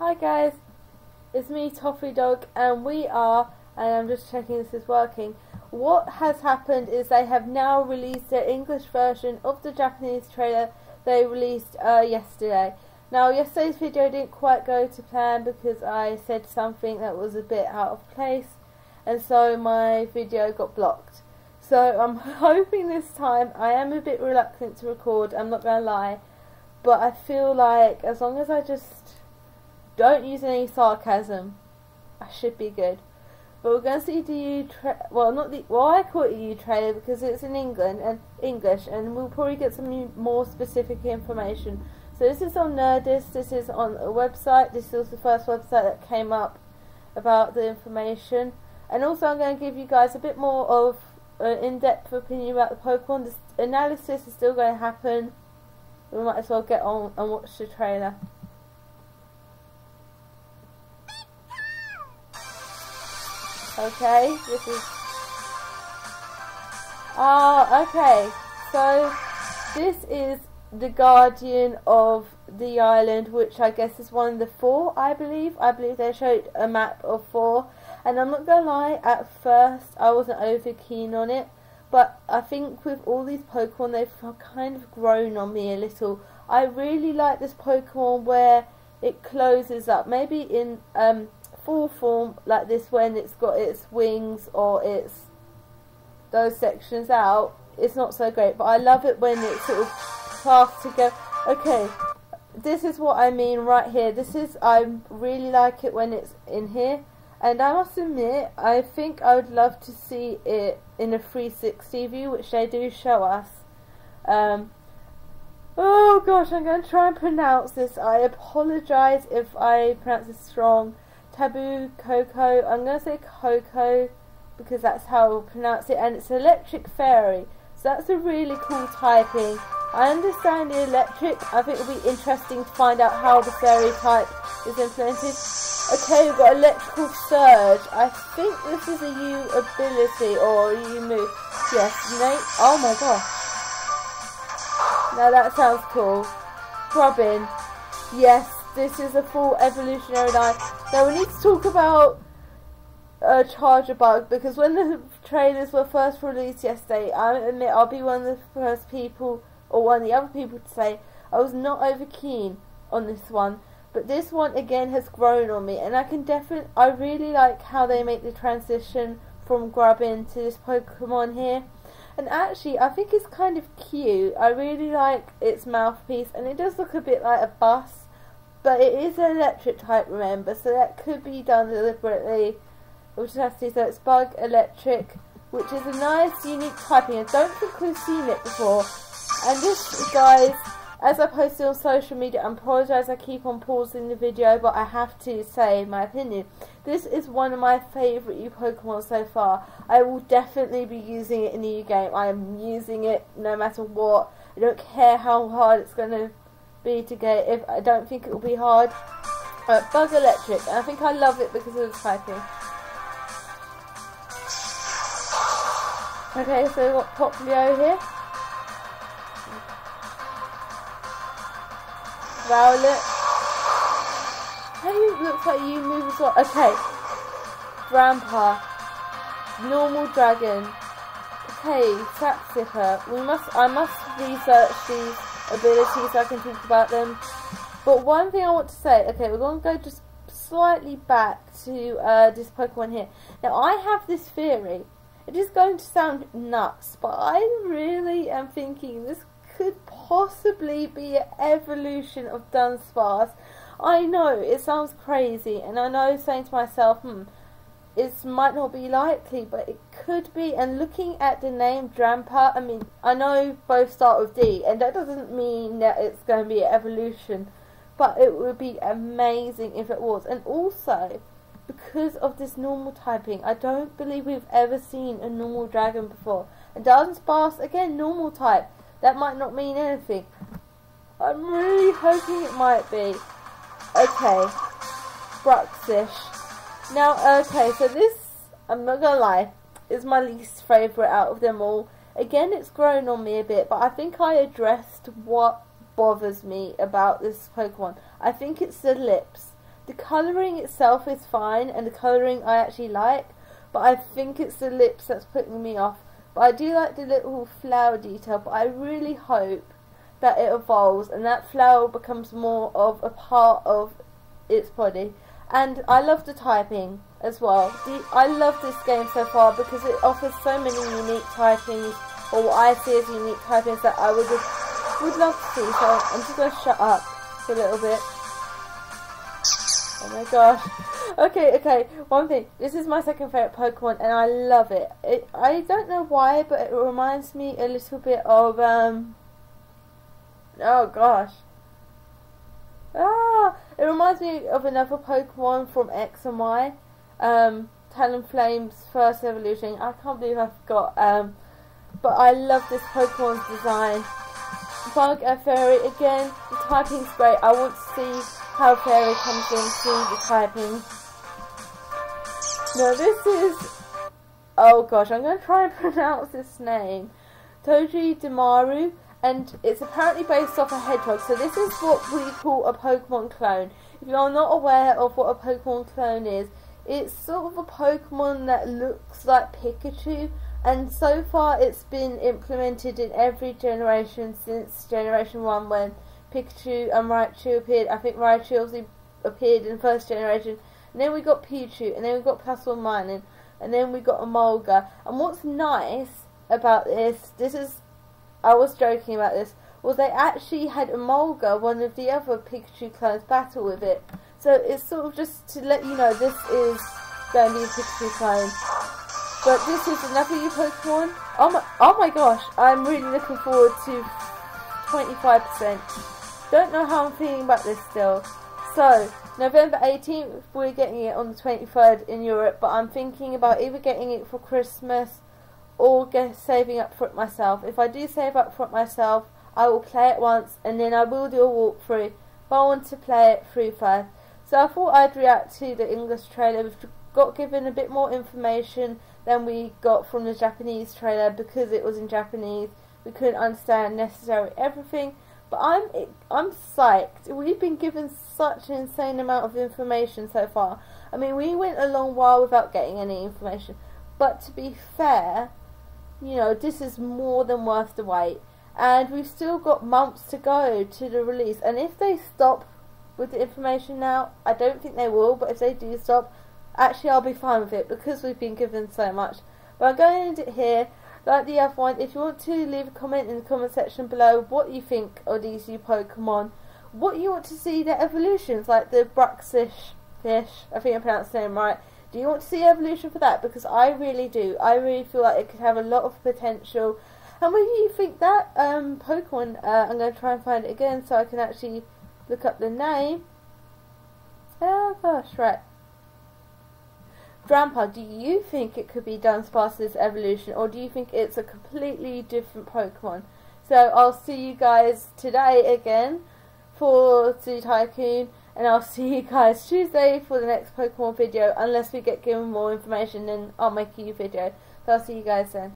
Hi guys, it's me Toffiedog and we are, and I'm just checking this is working, what has happened is they have now released their English version of the Japanese trailer they released uh, yesterday. Now yesterday's video didn't quite go to plan because I said something that was a bit out of place and so my video got blocked. So I'm hoping this time, I am a bit reluctant to record, I'm not going to lie, but I feel like as long as I just don't use any sarcasm, I should be good. But we're going to see the EU tra- well not the well I call it EU trailer because it's in England and English and we'll probably get some more specific information. So this is on Nerdist, this is on a website, this is the first website that came up about the information. And also I'm going to give you guys a bit more of an in-depth opinion about the Pokemon. This analysis is still going to happen. We might as well get on and watch the trailer. Okay, this is... Ah, okay. So, this is the guardian of the island, which I guess is one of the four, I believe. I believe they showed a map of four. And I'm not gonna lie, at first I wasn't over keen on it. But I think with all these Pokemon, they've kind of grown on me a little. I really like this Pokemon where it closes up. Maybe in um, full form like this when it's got its wings or its those sections out it's not so great. But I love it when it's sort of clasped together. Okay this is what I mean right here. This is I really like it when it's in here. And I must admit I think I would love to see it in a 360 view which they do show us. Um, oh gosh I'm going to try and pronounce this. I apologise if I pronounce this wrong Tapu Koko. I'm going to say Coco because that's how we'll pronounce it. And it's Electric Fairy. So that's a really cool typing. I understand the electric. I think it'll be interesting to find out how the fairy type is implemented. Okay, we've got Electrical Surge. I think this is a U ability or a U move. Yes, Nate. Oh my gosh. Now that sounds cool. Robin. Yes, this is a full evolutionary line. Now we need to talk about a Bug because when the trailers were first released yesterday, I admit I'll be one of the first people or one of the other people to say I was not over keen on this one. But this one again has grown on me and I can definitely I really like how they make the transition from Grubbin to this Pokemon here. And actually I think it's kind of cute. I really like its mouthpiece and it does look a bit like a bus but it is an electric type, remember, so that could be done deliberately. We'll just have to see. So it's bug electric, which is a nice, unique typing. I don't think we've seen it before. And this, guys, as I posted on social media, I apologise I keep on pausing the video, but I have to say my opinion. This is one of my favourite new Pokemon so far. I will definitely be using it in the new game. I am using it no matter what. I don't care how hard it's going to be to get if I don't think it will be hard. Uh, Bug Electric, and I think I love it because of the typing. Okay, so we've got Popplio here. Rowlet. Hey, looks like you move as well. Okay. Drampa. Normal Dragon. Okay, Trap Zipper. We must I must research these abilities so I can talk about them. But one thing I want to say, okay, we're going to go just slightly back to uh, this Pokemon here. Now, I have this theory. It is going to sound nuts, but I really am thinking this could possibly be an evolution of Dunsparce. I know, it sounds crazy, and I know saying to myself, hmm, it might not be likely, but it could be. And looking at the name Drampa, I mean, I know both start with D, and that doesn't mean that it's going to be evolution, but it would be amazing if it was. And also, because of this normal typing, I don't believe we've ever seen a normal dragon before. And Dunsparce, again, normal type. That might not mean anything. I'm really hoping it might be. Okay. Bruxish. Now, okay, so this, I'm not gonna lie, is my least favourite out of them all. Again, it's grown on me a bit, but I think I addressed what bothers me about this Pokemon. I think it's the lips. the colouring itself is fine, and the colouring I actually like, but I think it's the lips that's putting me off. But I do like the little flower detail, but I really hope that it evolves and that flower becomes more of a part of its body. And I love the typing as well. The, I love this game so far because it offers so many unique typings, or what I see as unique typings that I would just would love to see. So I'm just going to shut up for a little bit. Oh my gosh. Okay, okay. One thing. This is my second favorite Pokemon, and I love it. it. I don't know why, but it reminds me a little bit of um. Oh gosh. Ah, it reminds me of another Pokemon from X and Y. Um, Talonflame's first evolution. I can't believe I forgot. Um, but I love this Pokemon's design. Bug and Fairy again. The typing's great. I want to see how Fairy comes into the typing. Now this is. Oh gosh, I'm going to try and pronounce this name. Toji Togedemaru and it's apparently based off a hedgehog. So this is what we call a Pokemon clone. If you're not aware of what a Pokemon clone is, it's sort of a Pokemon that looks like Pikachu, and so far it's been implemented in every generation since Generation 1 when Pikachu and Raichu appeared. I think Raichu obviously appeared in the first generation. And then we got Pichu, and then we got Plasmon and then we got Emolga. And what's nice about this, this is I was joking about this, was they actually had Emolga, one of the other Pikachu clones, battle with it. So it's sort of just to let you know this is going to be a Pikachu clone. But this is another new Pokemon. Oh my, oh my gosh, I'm really looking forward to 25%. Don't know how I'm feeling about this still. So, November 18th, we're getting it on the 23rd in Europe, but I'm thinking about either getting it for Christmas or get saving up for it myself. If I do save up for it myself, I will play it once and then I will do a walkthrough. But I want to play it through first. So I thought I'd react to the English trailer. We've got given a bit more information than we got from the Japanese trailer because it was in Japanese. We couldn't understand necessarily everything. But I'm I'm psyched. We've been given such an insane amount of information so far. I mean, we went a long while without getting any information. But to be fair, you know, this is more than worth the wait. And we've still got months to go to the release. And if they stop with the information now, I don't think they will, but if they do stop, actually I'll be fine with it because we've been given so much. But I'm going to end it here. Like the other one, if you want to leave a comment in the comment section below what you think of these new Pokemon, what you want to see their evolutions, like the Bruxish fish, I think I pronounced the name right, do you want to see evolution for that? Because I really do. I really feel like it could have a lot of potential. And do you think that um, Pokemon? Uh, I'm going to try and find it again so I can actually look up the name. Oh gosh, right. Drampa, do you think it could be done Dunsparce's evolution, or do you think it's a completely different Pokemon? So I'll see you guys today again for Zoo Tycoon and I'll see you guys Tuesday for the next Pokemon video unless we get given more information then I'll make a new video. So I'll see you guys then